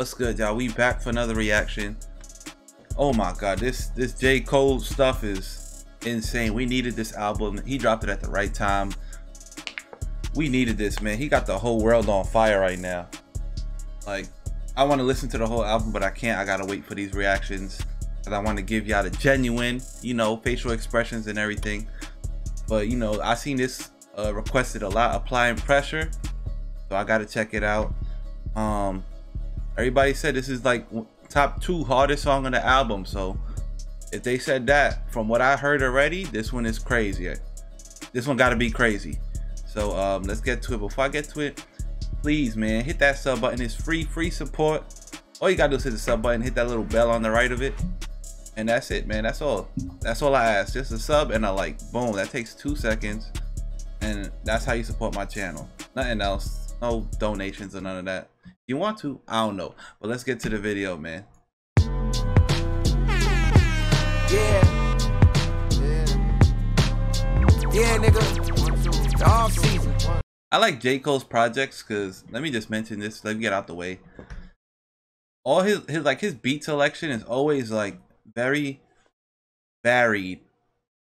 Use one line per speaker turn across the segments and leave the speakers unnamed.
What's good, y'all? We back for another reaction. Oh my god, this this J. Cole stuff is insane. We needed this album. He dropped it at the right time. We needed this, man. He got the whole world on fire right now. Like, I want to listen to the whole album, but I can't. I gotta wait for these reactions. Cause I want to give y'all the genuine, you know, facial expressions and everything. But you know, I seen this uh, requested a lot, applying pressure. So I gotta check it out. Um, everybody said this is like top two hardest song on the album. So if they said that, from what I heard already, this one is crazy. This one got to be crazy. So um, let's get to it. Before I get to it, please, man, hit that sub button. It's free, free support. All you gotta do is hit the sub button, hit that little bell on the right of it, and that's it, man. That's all. That's all I ask. Just a sub and a like. Boom. That takes two seconds, and that's how you support my channel. Nothing else. No donations or none of that you want to? I don't know. But let's get to the video man.
Yeah. Yeah. Yeah nigga. It's off season.
I like j. Cole's projects because let me just mention this. Let me get out the way. All his his like his beat selection is always like very varied.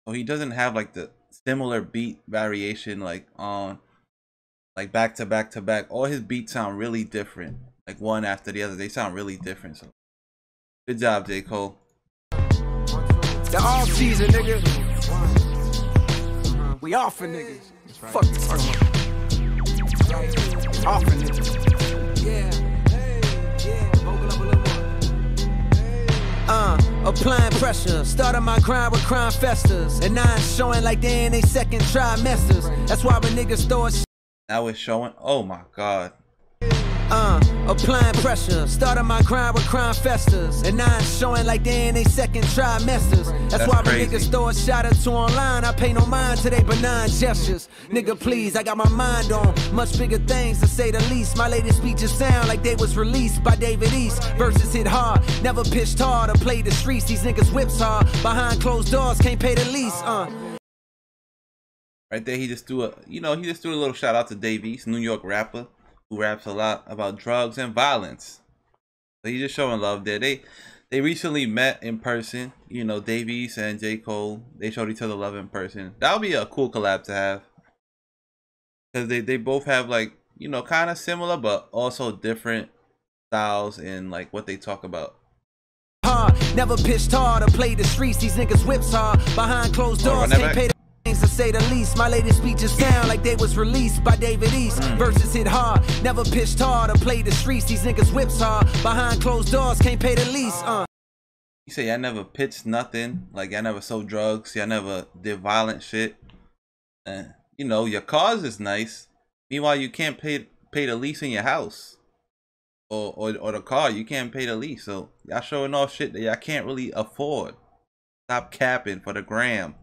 So he doesn't have like the similar beat variation like on like back to back to back. All his beats sound really different, like one after the other. They sound really different. So, good job, J Cole.
The off season, nigga. We off for niggas. Right. Fuck this. Off for niggas. Yeah. Uh, applying pressure. Started my grind with crime festers. And now I'm showing like they in a second trimesters. That's why when niggas throw
now it's showing. Oh my god.
Uh, applying pressure. Started my grind with crime festers. And now it's showing like they in a second trimesters. That's, That's why crazy. when niggas throw a shot or two online, I pay no mind to they benign gestures. Nigga, please, I got my mind on much bigger things to say the least. My latest speeches sound like they was released by Dave East. Verses hit hard, never pitched hard or played the streets. These niggas whips hard. Behind closed doors, can't pay the lease. Uh.
Right there, he just threw a, you know, he just threw a little shout out to Dave East, New York rapper, who raps a lot about drugs and violence. So he's just showing love there. They they recently met in person, you know, Dave East and J. Cole. They showed each other love in person. That would be a cool collab to have. Because they, they both have like, you know, kind of similar, but also different styles in like what they talk about.
Never pitched hard or played the streets. These niggas whips hard behind closed doors. To say the least. My latest speeches sound like they was released by Dave East. Mm. Verses hit hard, never pitched hard or played the streets. These niggas whips hard. Behind closed doors, can't pay the lease. Uh.
You say I never pitched nothing. Like I never sold drugs. I never did violent shit. And you know, your cars is nice. Meanwhile, you can't pay pay the lease in your house. Or, or, or the car, you can't pay the lease. So y'all showing off shit that y'all can't really afford. Stop capping for the gram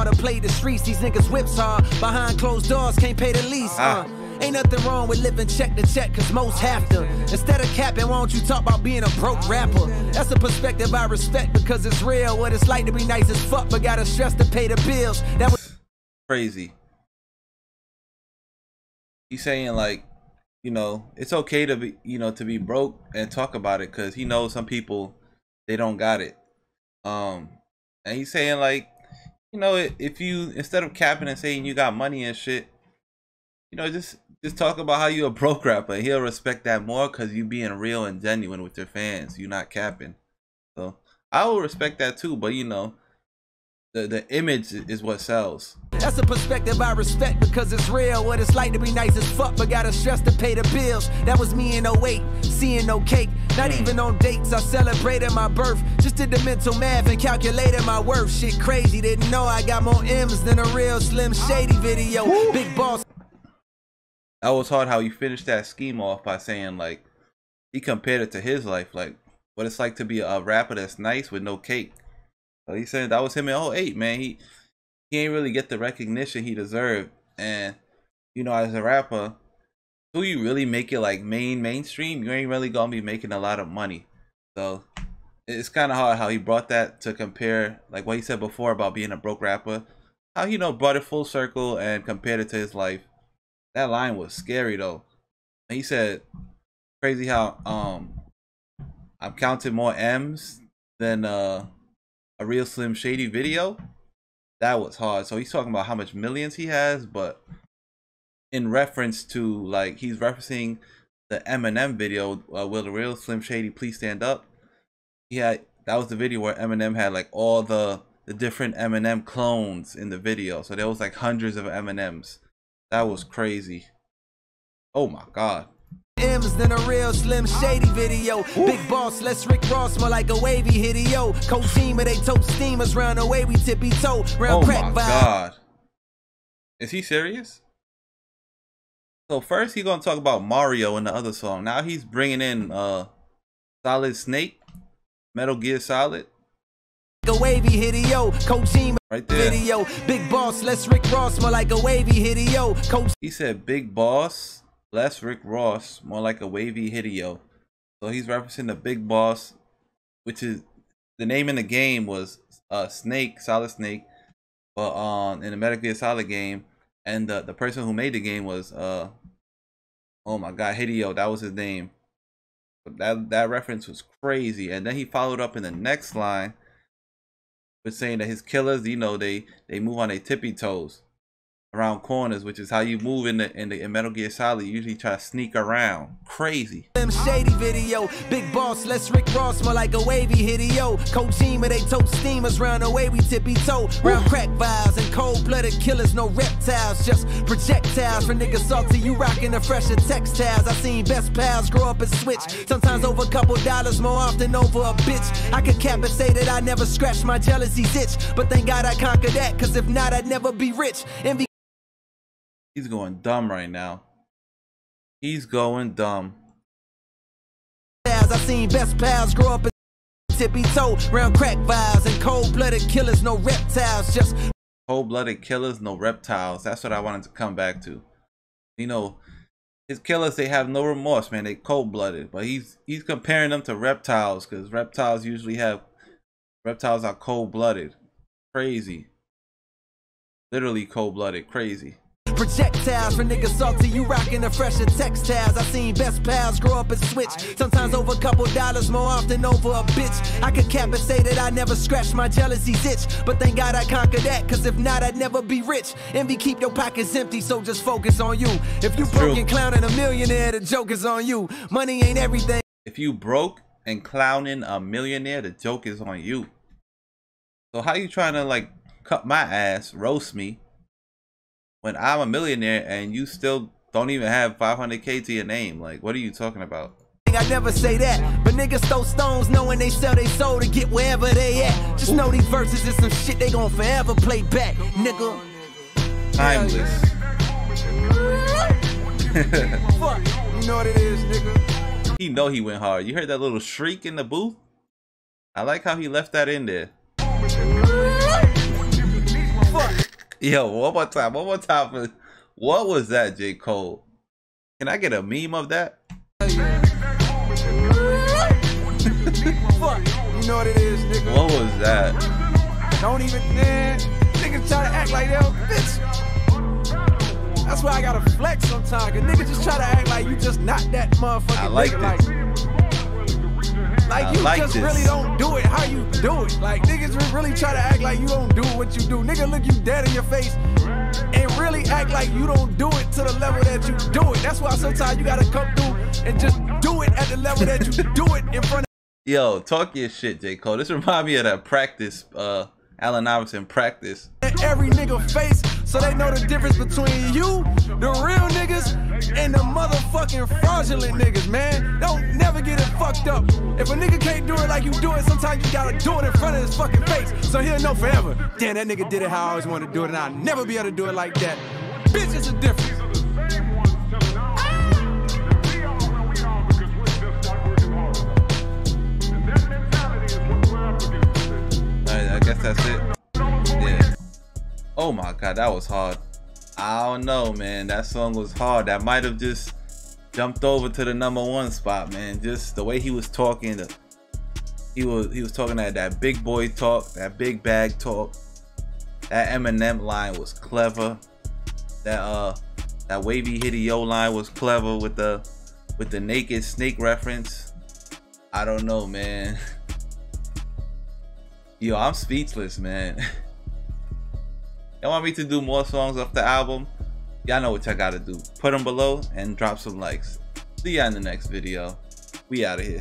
to play the streets, these niggas whips hard. Behind closed doors, can't pay the lease. Uh. Ain't nothing wrong with living check to check, cause most have to. Instead of capping, why don't you talk about being a broke rapper? That's a perspective I respect because it's real. What it's like to be nice as fuck, but gotta stress to pay the bills. That was
crazy. He's saying like, you know, it's okay to be, you know, to be broke and talk about it because he knows some people they don't got it. Um, and he's saying like you know, if you instead of capping and saying you got money and shit, you know, just just talk about how you a broke rapper. He'll respect that more because you being real and genuine with your fans. You not capping. So I will respect that too. But you know, the the image is what sells.
That's a perspective I respect because it's real. What it's like to be nice as fuck, but gotta stress to pay the bills. That was me in 08, seeing no cake. Not even on dates, I celebrated my birth. Just did the mental math and calculated my worth. Shit crazy, didn't know I got more M's than a real Slim Shady video. Woo. Big boss.
That was hard how you finished that scheme off by saying, like, he compared it to his life. Like, what it's like to be a rapper that's nice with no cake. So he said that was him in 08, man. He he ain't really get the recognition he deserved. And you know, as a rapper, who you really make it like main mainstream, you ain't really gonna be making a lot of money. So it's kind of hard how he brought that to compare, like what he said before about being a broke rapper. How he you know brought it full circle and compared it to his life. That line was scary though. he said, crazy how um I'm counting more M's than uh, a real Slim Shady video. That was hard. So he's talking about how much millions he has, but in reference to like he's referencing the Eminem video, uh, "Will the real Slim Shady please stand up?" Yeah, that was the video where Eminem had like all the the different Eminem clones in the video. So there was like hundreds of Eminems. That was crazy. Oh my god.
M's than a real Slim Shady video. Big boss, let's Rick Ross, more like a wavy hideo. Kojima, they tote steamers round the way we tippy toe. Round
oh crack my vibe. god. Is he serious? So first he's gonna talk about Mario in the other song. Now he's bringing in uh Solid Snake, Metal Gear Solid.
A wavy hideo, Kojima
right there.
video. Big boss, let's Rick Ross, more like a wavy hideo. Coach
he said big boss, less Rick Ross, more like a wavy hideo. So he's referencing the big boss, which is the name in the game was uh Snake, Solid Snake, but um in the Metal Gear Solid game, and the the person who made the game was uh Oh my god, Hideo, that was his name. But That that reference was crazy. And then he followed up in the next line with saying that his killers, you know, they they move on their tippy toes around corners, which is how you move in the in the in Metal Gear Solid. You usually try to sneak around. Crazy.
Them shady video, big boss, let's Rick Ross, more like a wavy hideo. Kojima, they tote steamers round the way we tippy toe. Round crack vials and cold blooded killers, no reptiles, just projectiles. For niggas salty, you rockin' the fresher textiles. I seen best pals grow up and switch. Sometimes over a couple dollars, more often over a bitch. I could cap and say that I never scratched my jealousy's itch. But thank God I conquered that, cause if not, I'd never be rich. Envy
He's going dumb right now. He's going dumb.
I seen best pals grow up tippy toe round crack vibes and cold-blooded killers, no reptiles, just
cold-blooded killers, no reptiles. That's what I wanted to come back to. You know, his killers they have no remorse, man. They cold-blooded, but he's he's comparing them to reptiles because reptiles usually have reptiles are cold-blooded, crazy, literally cold-blooded, crazy.
Projectiles for niggas salty, you rockin' the fresher textiles. I seen best pals grow up and switch. Sometimes over a couple dollars, more often over a bitch. I could cap and say that I never scratched my jealousy's itch. But thank God I conquered that, cause if not, I'd never be rich. Envy keep your pockets empty, so just focus on you. If you broke and clowning a millionaire, the joke is on you. Money ain't everything.
If you broke and clowning a millionaire, the joke is on you. So how you trying to like cut my ass, roast me, when I'm a millionaire and you still don't even have 500k to your name. Like, what are you talking about?
I never say that, but niggas throw stones knowing they sell their soul to get wherever they at. Just know these verses is some shit they gon' forever play back, nigga.
Timeless.
Fuck, you know what it is, nigga.
He know he went hard. You heard that little shriek in the booth? I like how he left that in there. Yo, one more time, one more time. What was that, J. Cole? Can I get a meme of that?
You know what it is, nigga.
What was that?
Don't even, man. Niggas try to act like they're bitch. That's why I gotta flex sometimes. Cause niggas just try to act like you just not that motherfucker. I
like
nigga.
This.
Like, like you like just this. really don't do it how you do it. Like niggas really try to act like you don't do what you do. Nigga look you dead in your face and really act like you don't do it to the level that you do it. That's why sometimes you gotta come through and just do it at the level that you do it in front of
Yo, talk your shit, J. Cole. This remind me of that practice, uh, Allen Iverson practice.
Every nigga face so they know the difference between you, the real niggas, and the motherfucking fraudulent niggas, man. Don't never get it fucked up. If a nigga can't do it like you do it, sometimes you gotta do it in front of his fucking face. So he'll know forever. Damn, that nigga did it how I always wanted to do it, and I'll never be able to do it like that. Bitches are a
Oh my god, that was hard. I don't know, man. That song was hard. That might have just jumped over to the number one spot, man. Just the way he was talking, the, he was he was talking that that big boy talk, that big bag talk. That Eminem line was clever. That uh that wavy hideo line was clever with the with the naked snake reference. I don't know, man. Yo, I'm speechless, man. Y'all want me to do more songs off the album? Y'all know what y'all gotta do. Put them below and drop some likes. See ya in the next video. We out of here.